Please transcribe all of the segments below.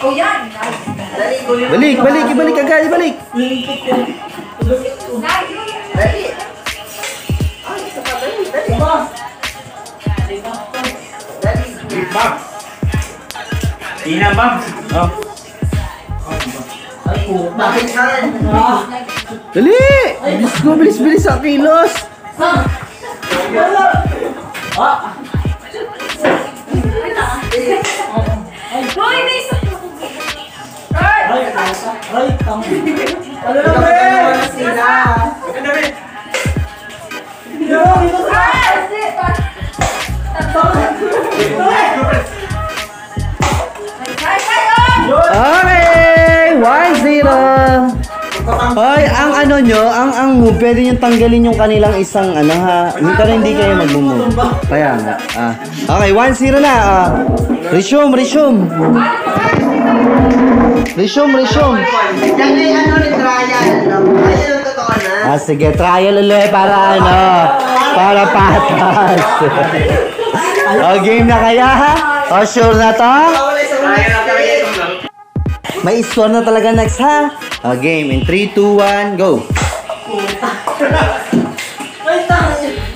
Oh, yan. Balik, balik, ibalik agad, ibalik. Dali. Ay, dali, dali. Dali. Bam! Tina, bam! Oh. Dali! Diyos ko, bilis-bilis ang kilos. Hoy, Ano na ba sila? Ah, sit. Ay, kayo! Okay! 1-0! Hoy, ang ano nyo, ang ang move, pwede nyo tanggalin yung kanilang isang ano ha. Pero hindi kayo mag-move. Kaya nga. Ah. Okay, 1-0 na. Ah. Resume, resume. Resume, resume. Yan ay ano ni trial. Ayun ang totoo na. Ah, sige, trial ulit para ano, para patas. oh, game na kaya ha? Oh, sure na to? May score na talaga next ha? Oh, game in 3, 2, 1, go. Ay, tanga.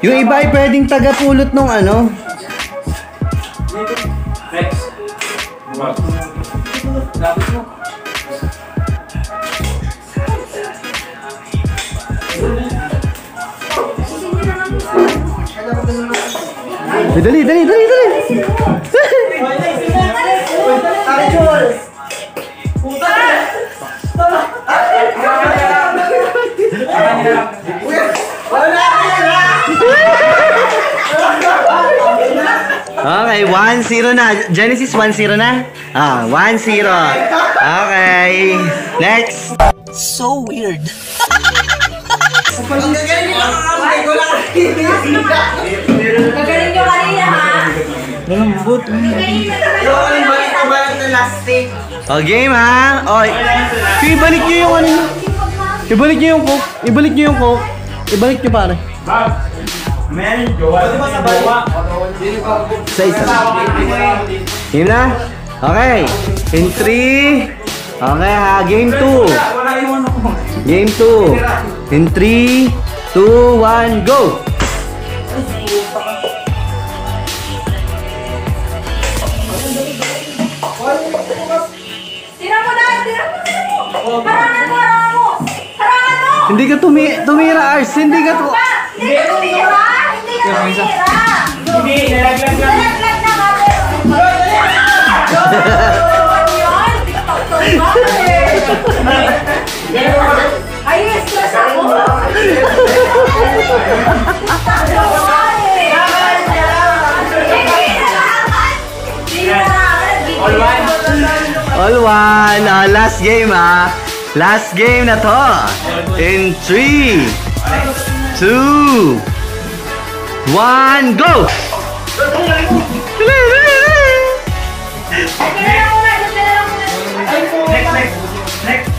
Yung iba ay pwedeng tagapulot nung ano. Next. Bam. Eh, dali, dali, dali, dali. Okay, 1-0 na. Genesis 1-0 na? Ah, 1-0. Okay. Next. So weird. Ang gagaling nila kakambay ko lang. Gagaling nyo kanina, ha? Malambot. Yung aling balik ko balik na. Oh, game ha? Oh, ibalik nyo yung ano nyo. Ibalik nyo yung coke. Ibalik nyo yung coke. Ibalik nyo pare. Bam! Men, jowa. Jowa. Sa isa. Game na? Okay. In 3. Okay ha, game 2. Wala yung ano ko. Game 2. In 3, 2, 1, go! Tira mo na! Tira mo! Tira mo! Harangan mo! Harangan mo! Harangan mo! Hindi ka tumi tumira, Ars. Hindi ka tu... Pa! Hindi ka tumira! Ka tumira! Hindi, nalaglag lang. Nalaglag na nga? Ay, stress ako! All one. All one. Ah, last game ha. Last game na to. In 3, 2, 1, go! Next, next. Next.